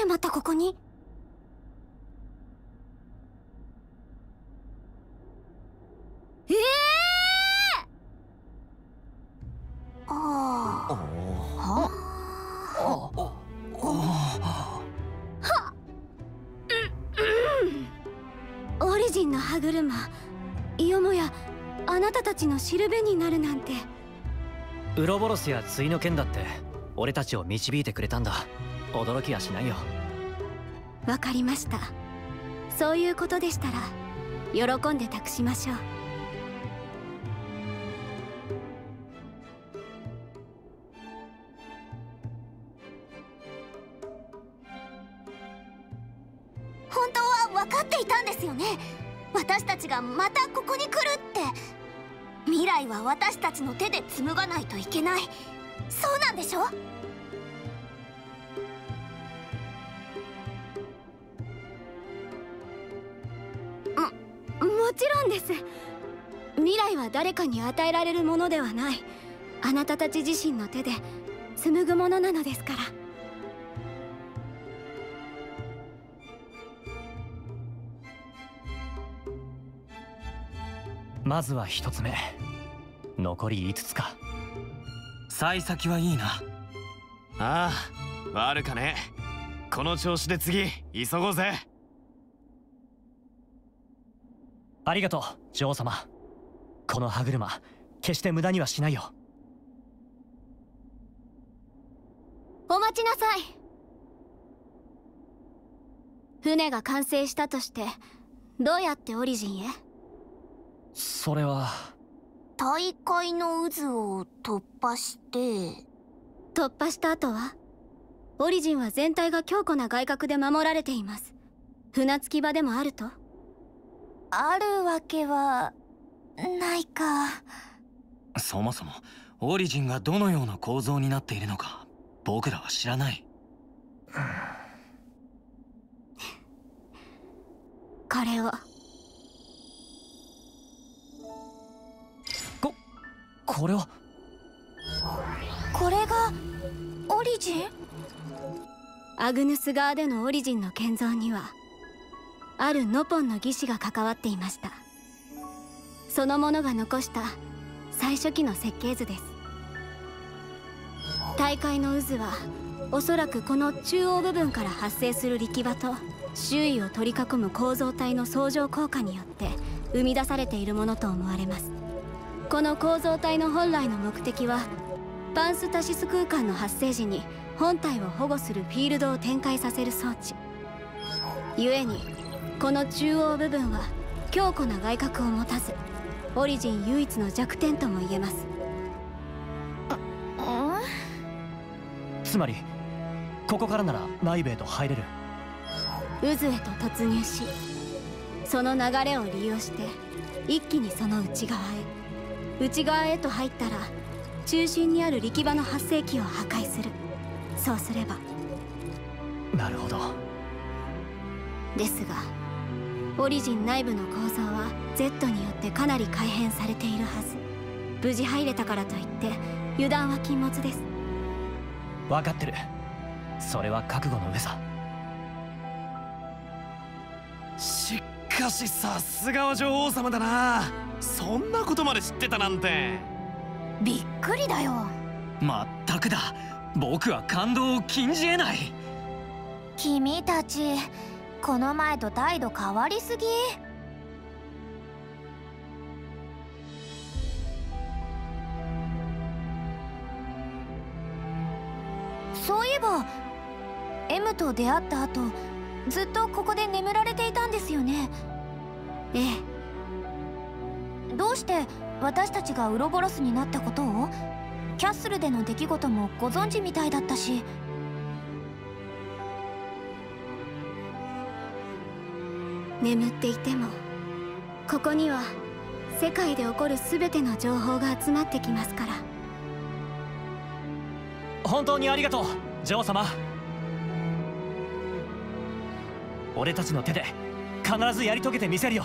でまたここに。ええー、ああはあオリジンの歯車。よもやあなたたちのしるべになるなんて。ウロボロスや対の剣だって俺たちを導いてくれたんだ。驚きはしないよ。わかりました。そういうことでしたら喜んで託しましょう。本当は分かっていたんですよね。私たちがまたここに来るって。未来は私たちの手で紡がないといけない。そうなんでしょももちろんです。未来は誰かに与えられるものではない。あなたたち自身の手で紡ぐものなのですから。まずは一つ目。残り5つか。幸先はいいな。ああ悪かね。この調子で次急ごうぜありがとう女王様。この歯車決して無駄にはしないよ。お待ちなさい。船が完成したとしてどうやってオリジンへ？それは。大海の渦を突破して。突破した後は？オリジンは全体が強固な外角で守られています。船着き場でもあると？あるわけはないか。そもそもオリジンがどのような構造になっているのか僕らは知らない。これをここれは。これがオリジン？アグヌス側でのオリジンの建造にはあるノポンの義士が関わっていました。そのものが残した最初期の設計図です。大海の渦はおそらくこの中央部分から発生する力場と周囲を取り囲む構造体の相乗効果によって生み出されているものと思われます。この構造体の本来の目的はパンスタシス空間の発生時に本体を保護するフィールドを展開させる装置。故にこの中央部分は強固な外角を持たずオリジン唯一の弱点とも言えます。つまりここからなら内部へと入れる。渦へと突入しその流れを利用して一気にその内側へ。内側へと入ったら中心にある力場の発生器を破壊する。そうすれば。なるほど。ですがオリジン内部の構造は Z によってかなり改変されているはず。無事入れたからといって油断は禁物です。分かってる。それは覚悟の上さ。しかしさすがは女王様だな。そんなことまで知ってたなんて。びっくりだよ。まったくだ。僕は感動を禁じ得ない。君たちこの前と態度変わりすぎ。そういえば M と出会った後ずっとここで眠られていたんですよね。ええ。どうして私たちがウロボロスになったことを？キャッスルでの出来事もご存知みたいだったし。眠っていてもここには世界で起こる全ての情報が集まってきますから。本当にありがとう女王様。俺たちの手で必ずやり遂げてみせるよ。